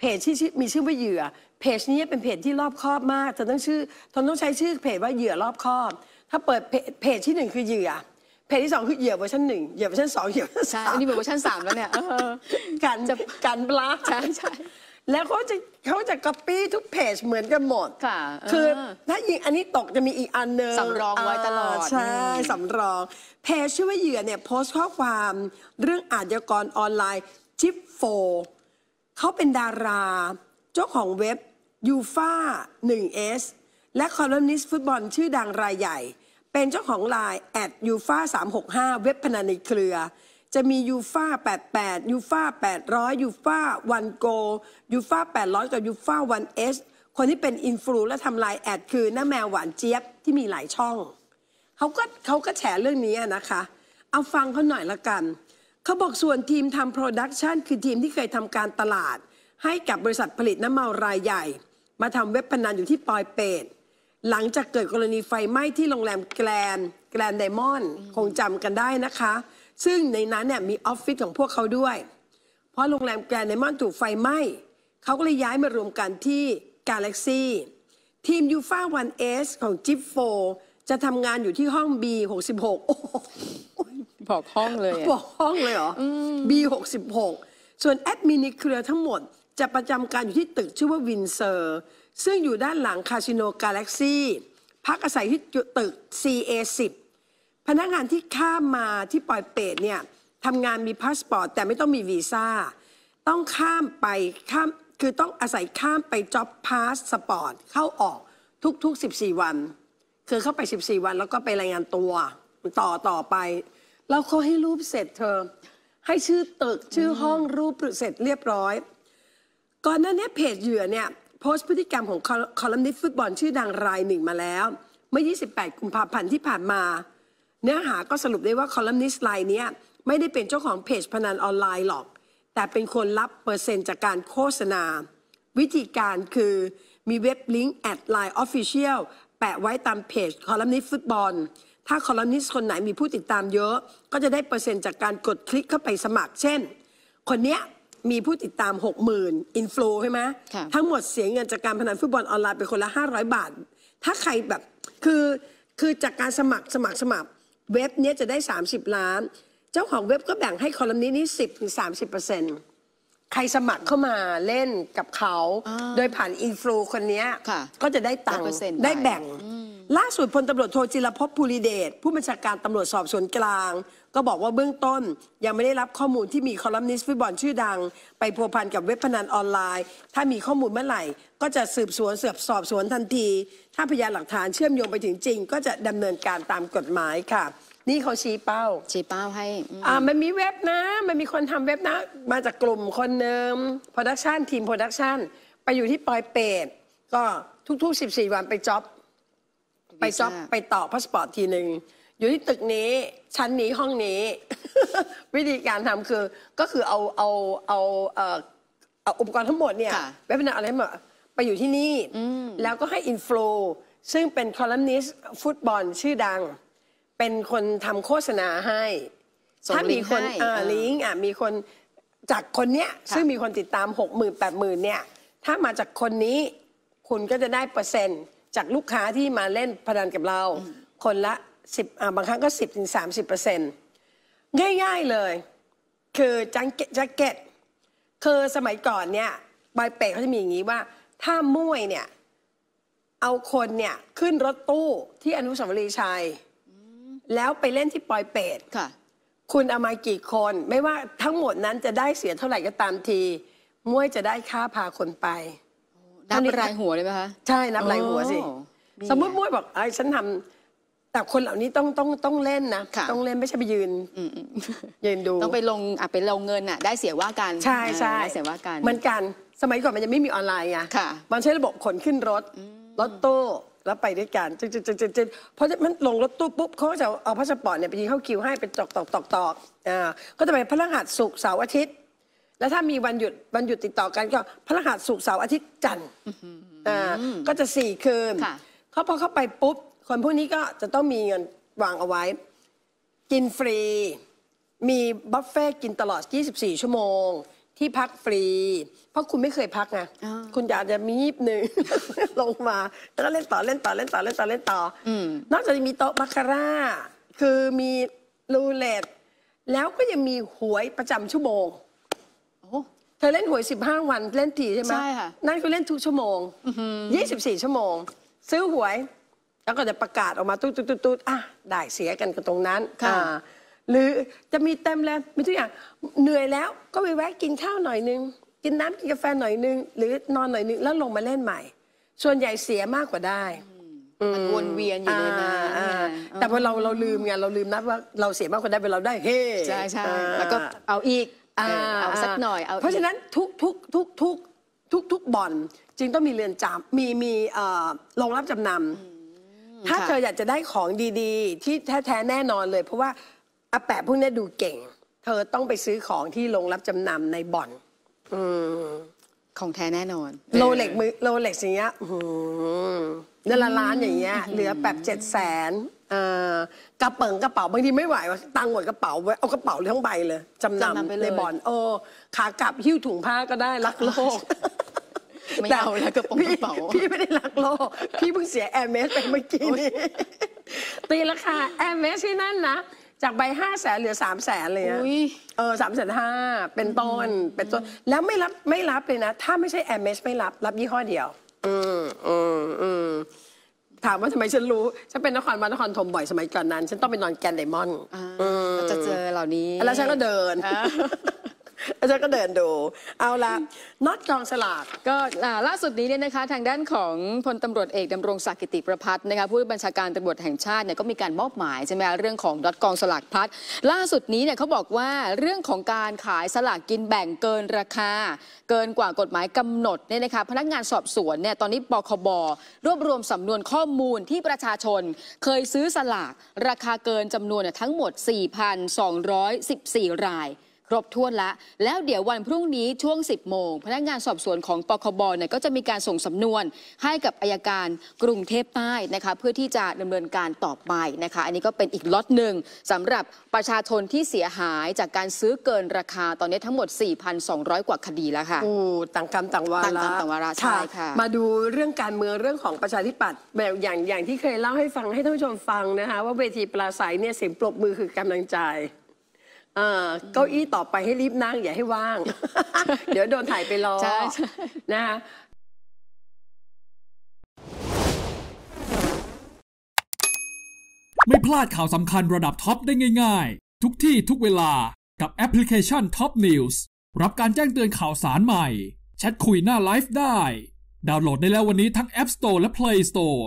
เพจที่ชื่อมีชื่อว่าเหยื่อ เพจนี้เป็นเพจที่รอบคอบมากเธอต้องชื่อเธอต้องใช้ชื่อเพจว่าเหยื่อรอบคอบ ถ้าเปิดเพจเพจที่หนึ่งคือเหยื่อ เพจที่สองคือเหยื่อเวอร์ชันหนึ่งเหยื่อเวอร์ชันสองเหยื่อเวอร์ชันใช่สามอันนี้เป็นเวอร์ชันสามแล้วเนี่ยเออกันจะกันบลักใช่ใช่แล้วเขาจะเขาจะก๊อปปี้ทุกเพจเหมือนกันหมด ค่ะคือเออถ้ายิงอันนี้ตกจะมีอีกอันหนึ่งสำรองไว้ตลอดใช่อืม สำรอง เพจชื่อว่าเหยื่อเนี่ยโพสต์ข้อความเรื่องอาชญากรออนไลน์จิปโฟ เขาเป็นดารา เจ้าของเว็บยูฟา 1S และคอลัมนิสต์ฟุตบอลชื่อดังรายใหญ่ เป็นเจ้าของไลน์แอดยูฟา365 เว็บพนันในเครือ จะมียูฟา88ยูฟา800ยูฟาวันโกยูฟา800 กับยูฟาวันเอสคนที่เป็นอินฟลูและทำไลน์แอดคือน้าแมวหวานเจี๊ยบที่มีหลายช่อง เขาก็เขาก็แฉเรื่องนี้นะคะ เอาฟังเขาหน่อยละกัน เขาบอกส่วนทีมทำโปรดักชันคือทีมที่เคยทำการตลาด ให้กับบริษัทผลิตน้ำเมารายใหญ่ มาทำเว็บพนันอยู่ที่ปอยเปตหลังจากเกิดกรณีไฟไหม้ที่โรงแรมแกรนด์แกรนด์ไดมอนด์คงจำกันได้นะคะ ซึ่งในนั้นเนี่ยมีออฟฟิศของพวกเขาด้วย เพราะโรงแรมแกรนด์ไดมอนด์ถูกไฟไหม้เขาก็เลยย้ายมารวมกันที่ Galaxy ทีม UFA1S ของจิปโฟจะทำงานอยู่ที่ห้อง B66 โอ้โห บอกห้องเลยอะบอกห้องเลยเหรออ B66 ส่วนแอดมินในเครือทั้งหมด จะประจำการอยู่ที่ตึกชื่อว่าวินเซอร์ ซึ่งอยู่ด้านหลังคาสิโนกาแล็กซี่พักอาศัยที่ตึก CA10 พนักงานที่ข้ามมาที่ปอยเปตเนี่ยทำงานมีพาสปอร์ตแต่ไม่ต้องมีวีซ่า ต้องข้ามไปข้ามคือต้องอาศัยข้ามไปจ็อบพาสปอร์ตเข้าออกทุกๆ 14 วัน คือเข้าไป 14 วันแล้วก็ไปรายงานตัว ต่อต่อไป แล้วเขาให้รูปเสร็จเธอ ให้ชื่อตึกชื่อห้องรูปเสร็จเรียบร้อย ก่อนหน้านี้เพจเหยื่อเนี่ยโพสต์พฤติกรรมของคอลัมนิสต์ฟุตบอลชื่อดังรายหนึ่งมาแล้ว เมื่อ 28 กุมภาพันธ์ที่ผ่านมา เนื้อหาก็สรุปได้ว่าคอลัมนิสต์รายนี้ไม่ได้เป็นเจ้าของเพจพนันออนไลน์หรอก แต่เป็นคนรับเปอร์เซ็นต์จากการโฆษณา วิธีการคือมีเว็บลิงก์แอด LINE Official แปะไว้ตามเพจคอลัมนิสต์ฟุตบอล ถ้าคอลัมนิสต์คนไหนมีผู้ติดตามเยอะ ก็จะได้เปอร์เซ็นต์จากการกดคลิกเข้าไปสมัคร เช่น คนเนี้ยมีผู้ติดตาม 60,000อินฟลูใช่ไหมค่ะทั้งหมดเสียเงินจากการพนันฟุตบอลออนไลน์ไปคนละ 500 บาท ถ้าใครแบบคือคือจากการสมัครสมัครสมัครเว็บเนี้ยจะได้ 30 ล้าน เจ้าของเว็บก็แบ่งให้คอลัมนิสต์นี้10ถึง30เปอร์เซ็นต์ใครสมัครเข้ามาเล่นกับเขาอ่าโดยผ่านอินฟลูคนเนี้ยค่ะก็จะได้ตังค์ได้เปอร์เซ็นต์ได้ไปแบ่ง ล่าสุดพลตำรวจโทจิรพภูริเดชผู้บัญชาการตำรวจสอบสวนกลาง ก็บอกว่าเบื้องต้น ยังไม่ได้รับข้อมูลที่มีคอลัมนิสต์ฟุตบอลชื่อดัง ไปพัวพันกับเว็บพนันออนไลน์ ถ้ามีข้อมูลเมื่อไหร่ ก็จะสืบสวนเสือบสอบสวนทันที ถ้าพยานหลักฐานเชื่อมโยงไปถึงจริง ก็จะดำเนินการตามกฎหมายค่ะ นี่เขาชี้เป้า ชี้เป้าให้อืมอ่ามันมีเว็บนะ มันมีคนทำเว็บนะ มาจากกลุ่มคนหนึ่ง production ทีม production ไปอยู่ที่ปอยเปตก็ทุกๆ 14 วันไปจ็อบ ไปจ็อบวีซ่าไปต่อพาสปอร์ตทีหนึ่งอยู่ที่ตึกนี้ชั้นนี้ห้องนี้ วิธีการทำคือก็คือเอาเอาเอาเอ่อเอาอุปกรณ์ทั้งหมดเนี่ยค่ะเว็บพนันอะไรทั้งหมดไปอยู่ที่นี่ แล้วก็ให้อินฟลูซึ่งเป็นคอลัมนิสต์ฟุตบอลชื่อดัง เป็นคนทำโฆษณาให้ส่งถ้ามีคนลิงก์ให้อ่าเออลิงก์อะมีคนจากคนเนี้ยค่ะซึ่งมีคนติดตาม6 0 0 0 0 8 0 0 0 0เนี่ยถ้ามาจากคนนี้คุณก็จะได้เปอร์เซ็นต์ จากลูกค้าที่มาเล่นพนันกับเรา คนละ10อ่าบางครั้งก็10ถึง30เปอร์เซ็นต์ง่ายๆเลย คือจังเก็ตแจ็คเก็ตคือสมัยก่อนเนี่ยบอยเปกเขาจะมีอย่างนี้ว่า ถ้ามวยเนี่ย เอาคนเนี่ยขึ้นรถตู้ที่อนุสาวรีย์ชัย แล้วไปเล่นที่ปอยเปตค่ะ คุณเอามากี่คน ไม่ว่าทั้งหมดนั้นจะได้เสียเท่าไหร่ก็ตามที มวยจะได้ค่าพาคนไป นับรายหัวเลยไหมคะ ใช่นับรายหัวสิโอ้นี่สมมติมวยบอกไอ้ยฉันทำแต่คนเหล่านี้ต้องต้องต้องเล่นนะค่ะต้องเล่นไม่ใช่ไปยืนอืมอืมยืนดูต้องไปลงอะไปลงเงินอะ ได้เสียว่ากันใช่ใช่เออได้เสียว่ากันเหมือนกันสมัยก่อนมันยังไม่มีออนไลน์ไงค่ะมันใช้ระบบขนขึ้นรถรถตู้แล้วไปด้วยกันจึ๊ดจึ๊ดจึ๊ดจึ๊ดจึ๊ดเพราะมันลงรถตู้ปุ๊บเขาก็จะเอาพาสปอร์ตเนี่ยไปยิงเข้าคิวให้เป็นตอกตอกตอกตอกอ่าก็จะไปพฤหัสศุกร์เสาร์อาทิตย์ แล้วถ้ามีวันหยุดวันหยุดติดต่อกันก็พฤหัสศุกร์เสาร์อาทิตย์จันทร์อ่าก็จะสี่คืนค่ะ เขาพอเข้าไปปุ๊บ คนพวกนี้ก็จะต้องมีเงินวางเอาไว้ กินฟรี มีบัฟเฟ่ต์กินตลอด 24 ชั่วโมง ที่พักฟรี เพราะคุณไม่เคยพักไงอ่า คุณอยากจะงีบหนึ่ง ลงมา แล้วก็เล่นต่อเล่นต่อเล่นต่อเล่นต่อเล่นต่ออืมนอกจากจะมีโต๊ะบาคาร่า คือมีรูเล็ตแล้วก็ยังมีหวยประจำชั่วโมงโอ้ เธอเล่นหวย 15 วันเล่นทีใช่ไหมใช่ค่ะ นั่นก็เล่นทุกชั่วโมง 24 ชั่วโมง ซื้อหวย แล้วก็จะประกาศออกมาตุ๊ดตุ๊ดตุ๊ดตุ๊ดอะได้เสียกันก็ตรงนั้นค่ะอ่าหรือจะมีเต็มเลยมีทุกอย่างเหนื่อยแล้วก็ไปแวะกินข้าวหน่อยนึง กินน้ำกินกาแฟหน่อยนึง หรือนอนหน่อยนึง แล้วลงมาเล่นใหม่ ส่วนใหญ่เสียมากกว่าได้มันวนเวียนอยู่ในนั้นอ่าไงอ่าแต่พอเราเราลืมไงเราลืมนับว่าเราเสียมากกว่าได้เป็นเราได้เฮ้ใช่ใช่อ่าแล้วก็เอาอีกอ่า เออเอาสักหน่อยเอาเพราะฉะนั้นทุกทุกทุกทุกทุกทุกบ่อนจึงต้องมีเรือนจำมีมีเอ่อโรงรับจำนำถ้าค่ะเธออยากจะได้ของดีๆ ที่แท้ๆแน่นอนเลย เพราะว่าอาแปะพวกนี้ดูเก่ง เธอต้องไปซื้อของที่โรงรับจำนำในบ่อนอืมของแท้แน่นอนโรเล็กมือโรเล็กอย่างเงี้ยอื้อหือเดือนละล้านอย่างเงี้ยเหลือแบบเจ็ดแสนเอ่อ กระเป๋ากระเป๋าบางทีไม่ไหววะตังค์หมดกระเป๋าไว้เอากระเป๋าทั้งใบเลยจำจำนำนำไปเลย ในบ่อนโอ้ขากลับหิ้วถุงผ้าก็ได้รักโลก ไม่เอาแล้วกระโปรงกระเป๋า พี่พี่ไม่ได้รักโลก พี่เพิ่งเสียแอร์เมสไปเมื่อกี้นี้ตีราคาแอร์เมสที่นั่นนะ จากใบห้าแสนเหลือสามแสนเลยอะอุ้ยเออสามแสนห้าเป็นต้นเป็นต้น แล้วไม่รับไม่รับเลยนะ ถ้าไม่ใช่แอร์เมสไม่รับ รับยี่ห้อเดียว อืมอืมอืม ถามว่าทำไมฉันรู้ ฉันเป็นนครบาลนครธมบ่อยสมัยก่อนนั้น ฉันต้องไปนอนแกรนด์ไดมอนด์อ่าอืมก็จะเจอเหล่านี้ แล้วฉันก็เดิน อ่า แล้วฉันก็เดินดู เอาละนอทกองสลากก็อ่าล่าสุดนี้เนี่ยนะคะทางด้านของพลตำรวจเอกดำรงศักดิ์กิตติประภัสร์นะคะผู้บัญชาการตำรวจแห่งชาติเนี่ยก็มีการมอบหมายใช่ไหมคะเรื่องของนอทกองสลากพลัสล่าสุดนี้เนี่ยเขาบอกว่าเรื่องของการขายสลากกินแบ่งเกินราคา เกินกว่ากฎหมายกำหนดเนี่ยนะคะพนักงานสอบสวนเนี่ยตอนนี้ปคบรวบรวมสำนวนข้อมูลที่ประชาชน เคยซื้อสลากราคาเกินจำนวนเนี่ยทั้งหมด 4,214 ราย ครบถ้วนแล้วแล้วเดี๋ยววันพรุ่งนี้ช่วง 10 โมง พนักงานสอบสวนของปคบเนี่ยก็จะมีการส่งสำนวนให้กับอายการกรุงเทพใต้นะคะเพื่อที่จะดำเนินการต่อไปนะคะ อันนี้ก็เป็นอีกล็อตหนึ่งสำหรับประชาชนที่เสียหายจากการซื้อเกินราคาตอนนี้ทั้งหมด 4,200 กว่าคดีแล้วค่ะโอ้ต่างกรรมต่างวาระต่างกรรมต่างวาระใช่ค่ะ มาดูเรื่องการเมืองเรื่องของประชาธิปัตย์แบบอย่างอย่างที่เคยเล่าให้ฟังให้ท่านผู้ชมฟังนะคะว่าเวทีปราศัยเนี่ยเสียงปรบมือคือกำลังใจ เอ่อเก้าอี้ต่อไปให้รีบนั่งอย่าให้ว่าง เดี๋ยวโดนถ่ายไปรอใช่ใช่นะคะไม่พลาดข่าวสำคัญระดับท็อปได้ง่าย ๆ ทุกที่ทุกเวลากับแอปพลิเคชัน Top News รับการแจ้งเตือนข่าวสารใหม่ แชทคุยหน้าไลฟ์ได้ ดาวน์โหลดได้แล้ววันนี้ทั้ง App Store และ Play Store